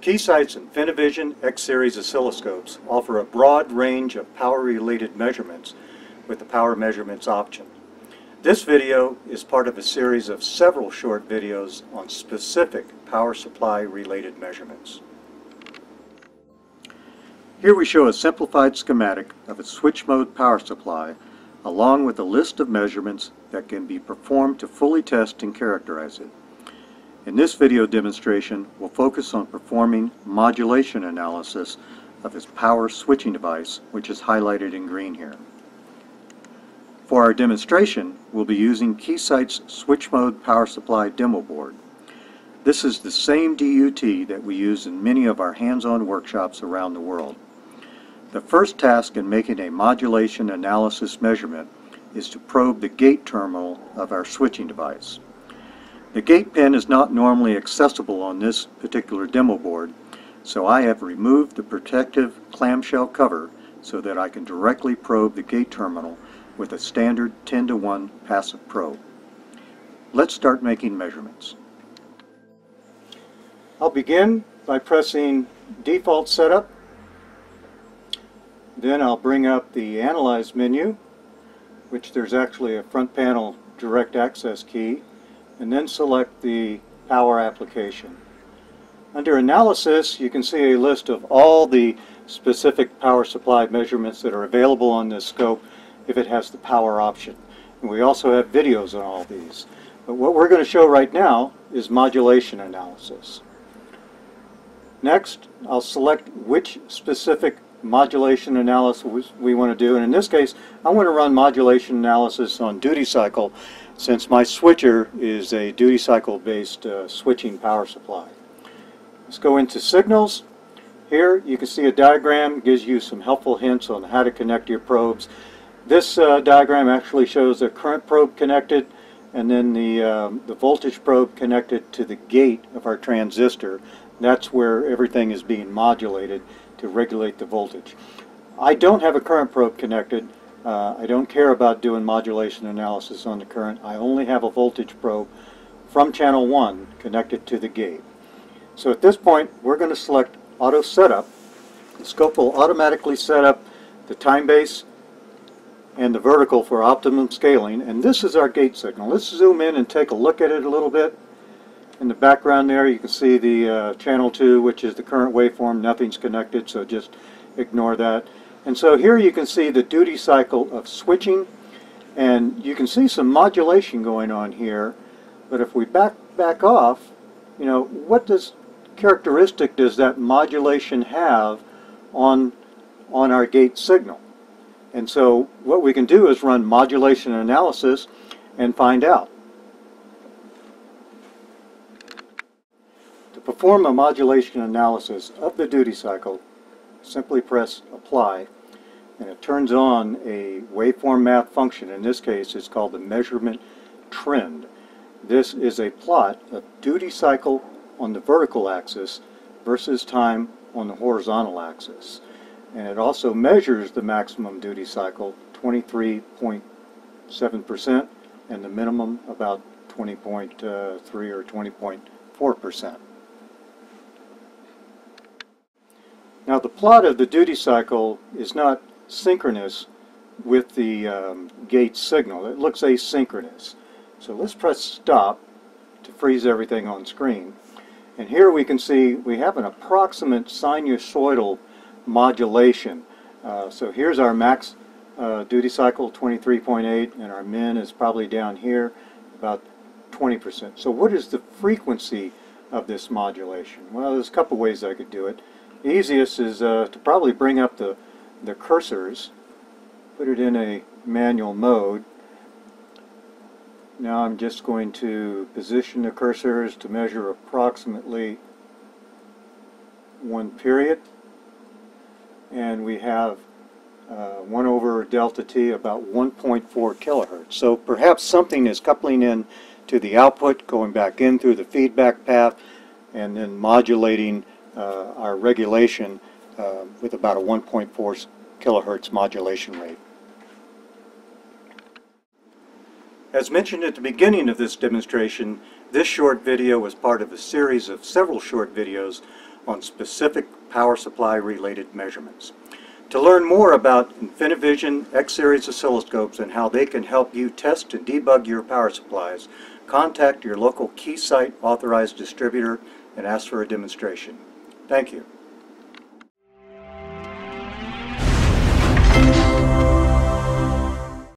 Keysight's InfiniiVision X-Series oscilloscopes offer a broad range of power-related measurements with the power measurements option. This video is part of a series of several short videos on specific power supply related measurements. Here we show a simplified schematic of a switch mode power supply along with a list of measurements that can be performed to fully test and characterize it. In this video demonstration, we'll focus on performing modulation analysis of this power switching device, which is highlighted in green here. For our demonstration, we'll be using Keysight's switch mode power supply demo board. This is the same DUT that we use in many of our hands-on workshops around the world. The first task in making a modulation analysis measurement is to probe the gate terminal of our switching device. The gate pin is not normally accessible on this particular demo board, so I have removed the protective clamshell cover so that I can directly probe the gate terminal with a standard 10 to 1 passive probe. Let's start making measurements. I'll begin by pressing default setup. Then I'll bring up the analyze menu, which there's actually a front panel direct access key and then select the power application. Under analysis you can see a list of all the specific power supply measurements that are available on this scope if it has the power option. And we also have videos on all these. But what we're going to show right now is modulation analysis. Next, I'll select which specific modulation analysis we want to do. And in this case, I want to run modulation analysis on duty cycle since my switcher is a duty cycle based uh, switching power supply. Let's go into signals. Here you can see a diagram gives you some helpful hints on how to connect your probes. This uh, diagram actually shows the current probe connected and then the, um, the voltage probe connected to the gate of our transistor. That's where everything is being modulated to regulate the voltage. I don't have a current probe connected uh, I don't care about doing modulation analysis on the current. I only have a voltage probe from channel 1 connected to the gate. So at this point we're going to select auto setup. The scope will automatically set up the time base and the vertical for optimum scaling and this is our gate signal. Let's zoom in and take a look at it a little bit. In the background there you can see the uh, channel 2 which is the current waveform. Nothing's connected so just ignore that. And so here you can see the duty cycle of switching and you can see some modulation going on here. But if we back back off you know what does characteristic does that modulation have on on our gate signal? And so what we can do is run modulation analysis and find out. To perform a modulation analysis of the duty cycle simply press apply and it turns on a waveform map function. In this case it's called the measurement trend. This is a plot of duty cycle on the vertical axis versus time on the horizontal axis. And it also measures the maximum duty cycle 23.7% and the minimum about 20.3 uh, or 20.4%. Now the plot of the duty cycle is not synchronous with the um, gate signal. It looks asynchronous. So let's press stop to freeze everything on screen. And here we can see we have an approximate sinusoidal modulation. Uh, so here's our max uh, duty cycle 23.8 and our min is probably down here about 20%. So what is the frequency of this modulation? Well there's a couple ways I could do it. Easiest is uh, to probably bring up the, the cursors, put it in a manual mode. Now I'm just going to position the cursors to measure approximately one period. And we have uh, 1 over delta t about 1.4 kilohertz. So perhaps something is coupling in to the output, going back in through the feedback path, and then modulating uh, our regulation uh, with about a 1.4 kilohertz modulation rate. As mentioned at the beginning of this demonstration, this short video was part of a series of several short videos on specific power supply related measurements. To learn more about InfiniiVision X-Series oscilloscopes and how they can help you test and debug your power supplies, contact your local Keysight authorized distributor and ask for a demonstration. Thank you.